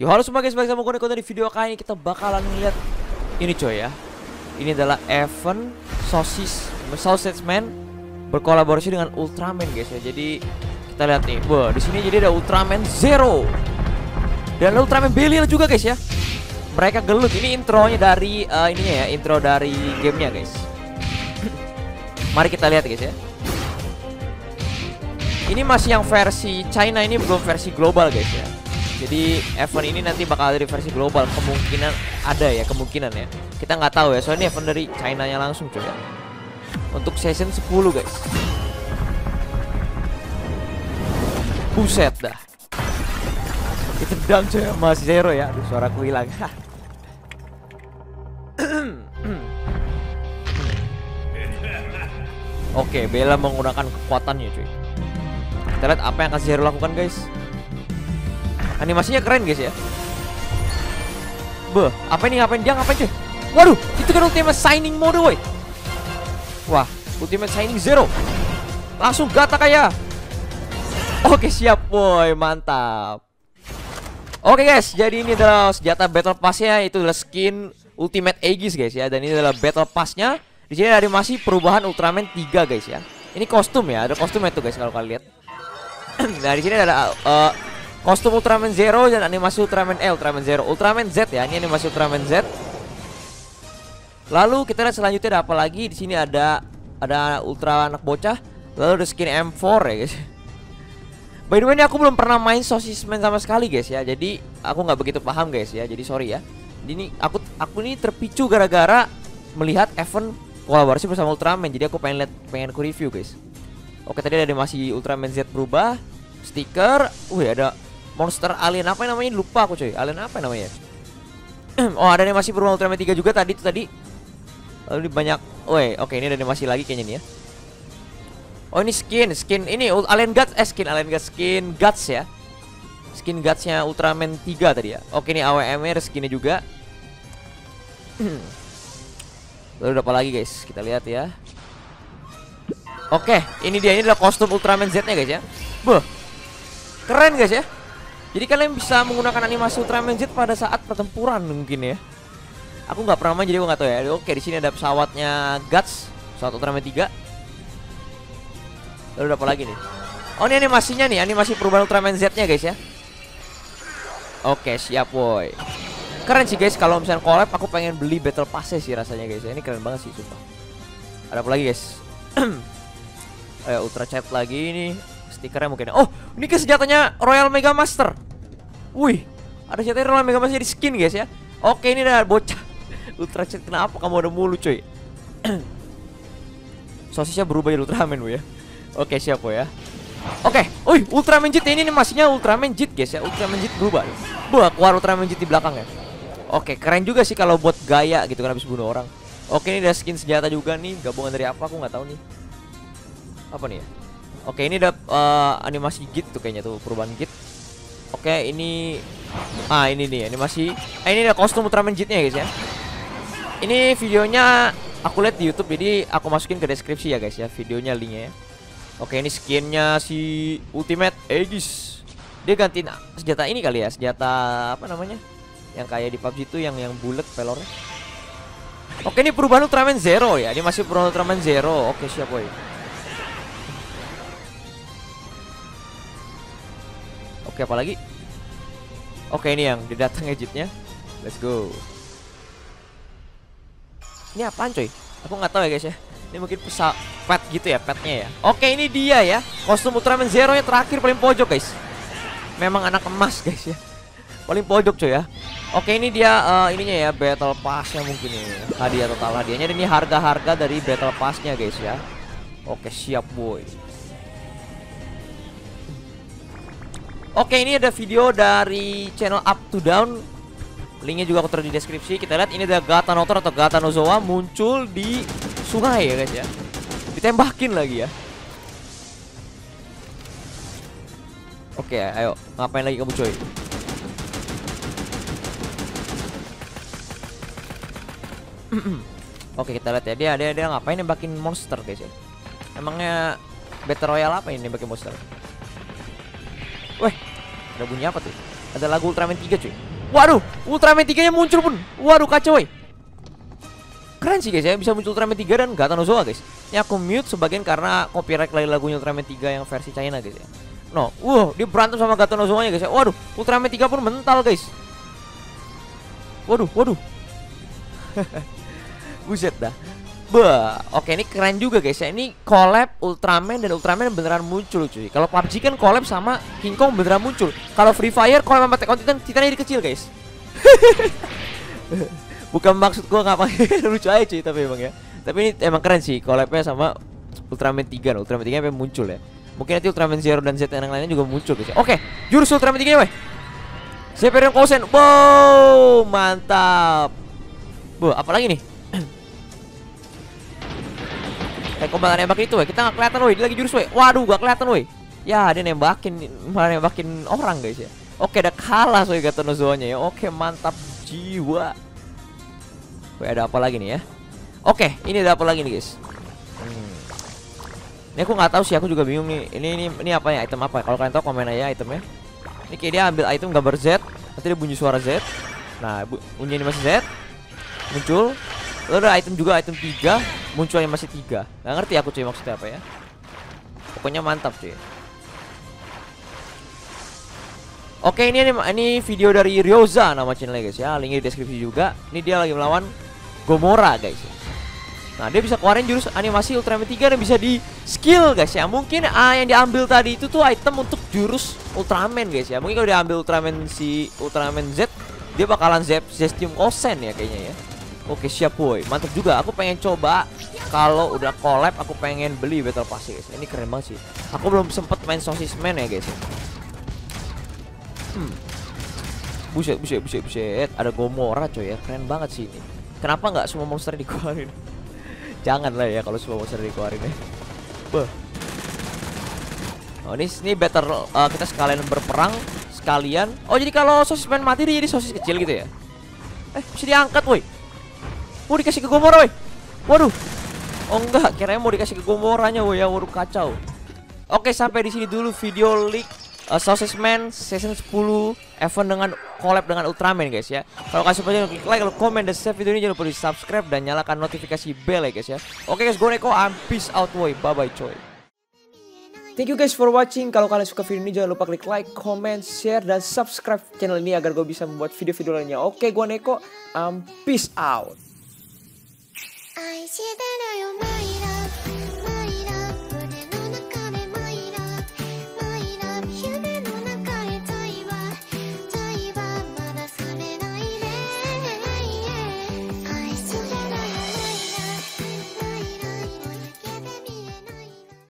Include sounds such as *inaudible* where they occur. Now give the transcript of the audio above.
Yo halo semua guys, balik sama gue di video kali ini kita bakalan ngeliat ini coy ya. Ini adalah event sosis Sausage Man berkolaborasi dengan Ultraman guys ya. Jadi kita lihat nih, wah di sini jadi ada Ultraman Zero dan Ultraman Belial juga guys ya. Mereka gelut. Ini intronya dari uh, ininya ya, intro dari gamenya guys. *clears throat* Mari kita lihat guys ya. Ini masih yang versi China ini belum versi global guys ya. Jadi event ini nanti bakal ada di versi global kemungkinan ada ya kemungkinan ya. Kita nggak tahu ya soalnya event dari China nya langsung coy ya. Untuk season 10 guys. Buset dah. Ditendang coy masih zero ya. Aduh suaraku hilang. *laughs* Oke, Bella menggunakan kekuatannya cuy. Kita lihat apa yang akan Zero lakukan guys. Animasinya keren guys ya. Beh, apa ini ngapain dia ngapain cuy? Waduh, itu kan ultimate signing mode woi. Wah, ultimate signing zero. Langsung gata kayak. Oke, siap woi, mantap. Oke guys, jadi ini adalah senjata battle passnya itu adalah skin Ultimate Aegis guys ya dan ini adalah battle passnya. Di sini ada animasi perubahan Ultraman 3 guys ya. Ini kostum ya, ada kostumnya tuh guys kalau kalian lihat. *clears throat* nah, di sini ada uh, kostum Ultraman Zero dan animasi Ultraman L, Ultraman Zero, Ultraman Z ya. Ini animasi Ultraman Z. Lalu kita lihat selanjutnya ada apa lagi? Di sini ada ada Ultra anak bocah. Lalu ada skin M4 ya guys. By the way ini aku belum pernah main Sosis Man sama sekali guys ya. Jadi aku nggak begitu paham guys ya. Jadi sorry ya. Ini aku aku ini terpicu gara-gara melihat event kolaborasi bersama Ultraman. Jadi aku pengen lihat pengen aku review guys. Oke tadi ada masih Ultraman Z berubah, stiker, wih ada monster alien apa yang namanya? Lupa aku coy. Alien apa yang namanya? *clears throat* oh ada masih berubah Ultraman 3 juga tadi itu tadi. Lalu banyak, woi oke ini ada animasi lagi kayaknya nih ya. Oh ini skin, skin. Ini Alien Guts, eh skin Alien Guts, skin Guts ya. Skin Gutsnya Ultraman 3 tadi ya. Oke ini AWMR skinnya juga. *clears throat* Lalu apa lagi guys, kita lihat ya. Oke, ini dia, ini adalah kostum Ultraman Z nya guys ya. Beuh, keren guys ya Jadi kalian bisa menggunakan animasi Ultraman Z pada saat pertempuran mungkin ya Aku nggak pernah main jadi gue nggak tahu ya Oke, di sini ada pesawatnya Guts Pesawat Ultraman 3 Lalu apa lagi nih? Oh ini animasinya nih, animasi perubahan Ultraman Z-nya guys ya. Oke, siap boy. Keren sih guys, kalau misalnya collab aku pengen beli Battle Pass sih rasanya guys. Ini keren banget sih sumpah. Ada apa lagi guys? Ayo *clears throat* Ultra Chat lagi ini. Stikernya mungkin. Oh, ini ke senjatanya Royal Mega Master. Wih, ada senjata Royal Mega Master di skin guys ya. Oke, ini ada bocah. *laughs* Ultra Chat kenapa kamu ada mulu cuy? *clears throat* Sosisnya berubah jadi Ultraman bu ya. Oke siap ya Oke, Wih Ultraman Jit ini nih Ultraman Jit guys ya Ultraman Jit berubah Buah keluar Ultraman Jit di belakang ya Oke keren juga sih kalau buat gaya gitu kan habis bunuh orang Oke ini ada skin senjata juga nih Gabungan dari apa aku nggak tahu nih Apa nih ya Oke ini ada uh, animasi Git tuh kayaknya tuh perubahan Git. Oke ini Ah ini nih animasi eh, Ini ada kostum Ultraman Jitnya guys ya. Ini videonya aku lihat di YouTube jadi aku masukin ke deskripsi ya guys ya videonya linknya ya. Oke ini skinnya si Ultimate Aegis. Dia gantiin senjata ini kali ya Senjata apa namanya Yang kayak di PUBG itu yang yang bulat pelornya. Oke ini perubahan Ultraman Zero ya Ini masih perubahan Ultraman Zero. Oke siap boy Oke apa lagi Oke ini yang didatang Egyptnya. Let's go. Ini apaan coy? Aku nggak tahu ya guys ya. Ini mungkin bisa pet gitu ya petnya ya. Oke ini dia ya. Kostum Ultraman Zero nya terakhir paling pojok guys. Memang anak emas guys ya. Paling pojok coy ya. Oke ini dia uh, ininya ya Battle Passnya mungkin ya. Hadiah total hadiahnya. Ini harga-harga dari Battle Passnya guys ya. Oke siap boy Oke ini ada video dari channel Up to Down. Linknya juga aku taruh di deskripsi. Kita lihat ini ada Gata Notor atau Gata Nozoa Muncul di sungai ya guys ya. Ditembakin lagi ya. Oke ayo. Ngapain lagi kamu coy *clears throat* Oke kita lihat ya. Dia dia dia ngapain nembakin monster guys ya? Emangnya Battle Royale apa ini nembakin monster Weh ada bunyi apa tuh Ada lagu Ultraman 3 cuy Waduh, Ultraman 3 nya muncul pun. Waduh, kacau woy. Keren sih guys ya, bisa muncul Ultraman 3 dan Gata guys. Ini aku mute sebagian karena copyright lagi lagunya Ultraman 3 yang versi China guys ya. No, wow, dia berantem sama Gata Nozoa nya guys ya. Waduh, Ultraman 3 pun mental guys. Waduh, waduh. *laughs* Buset dah. Bah, oke ini keren juga guys ya. Ini collab Ultraman dan Ultraman beneran muncul cuy. Kalau PUBG kan collab sama King Kong beneran muncul. Kalau Free Fire collab sama Attack Titan, Titan jadi kecil guys. *laughs* Bukan maksud gua ngapain *laughs* lucu aja cuy tapi emang ya. Tapi ini emang keren sih collabnya sama Ultraman 3 loh. Ultraman 3 memang muncul ya. Mungkin nanti Ultraman Zero dan Z yang lainnya juga muncul guys. Ya. Oke, jurus Ultraman 3 weh. Seperion Kosen. Wow, mantap. Bu, apalagi nih? Kayak kombatan nembak itu, weh. Kita nggak kelihatan, weh. Dia lagi jurus, weh. Waduh, gak kelihatan, weh. Ya, dia nembakin, malah nembakin orang, guys ya. Oke, udah kalah soalnya Gato Nozoanya ya. Oke, mantap jiwa. Weh, ada apa lagi nih ya? Oke, ini ada apa lagi nih, guys? Hmm. Ini aku nggak tahu sih, aku juga bingung nih. Ini ini ini apa ya? Item apa? Kalau kalian tahu komen aja itemnya. Ini kayak dia ambil item gambar Z, nanti dia bunyi suara Z. Nah, bu bunyi animasi Z. Muncul. Lalu ada item juga item 3 muncul masih tiga. Nggak ngerti aku cuy maksudnya apa ya. Pokoknya mantap cuy. Oke ini, ini ini video dari Ryoza nama channelnya guys ya. Linknya di deskripsi juga. Ini dia lagi melawan Gomora guys. Nah dia bisa keluarin jurus animasi Ultraman 3 dan bisa di skill guys ya. Mungkin ah, yang diambil tadi itu tuh item untuk jurus Ultraman guys ya. Mungkin kalau diambil Ultraman si Ultraman Z Dia bakalan Zestium Kosen ya kayaknya ya Oke siap boy, mantap juga. Aku pengen coba kalau udah collab aku pengen beli battle pass guys. Ini keren banget sih. Aku belum sempet main sosis man ya guys. Hmm. Buset, buset, buset, buset. Ada Gomora coy ya, keren banget sih ini. Kenapa nggak semua monster dikeluarin? *laughs* Jangan lah ya kalau semua monster dikeluarin ya. Beuh. Oh ini ini better uh, kita sekalian berperang sekalian. Oh jadi kalau sosis man mati dia jadi sosis kecil gitu ya? Eh bisa diangkat woi. Mau dikasih ke Gomora, woi. Waduh. Oh enggak, kirain mau dikasih ke Gomoranya, woi. Ya waduh kacau. Oke, sampai di sini dulu video leak uh, Sausage Man season 10 event dengan collab dengan Ultraman guys ya. Kalau kasih suka klik like, kalau komen dan save video ini jangan lupa di subscribe dan nyalakan notifikasi bell ya guys ya. Oke guys, gue Neko, I'm peace out woi. Bye bye coy. Thank you guys for watching. Kalau kalian suka video ini jangan lupa klik like, comment, share, dan subscribe channel ini agar gue bisa membuat video-video lainnya. Oke, gue Neko. I'm peace out. 愛してるよ毎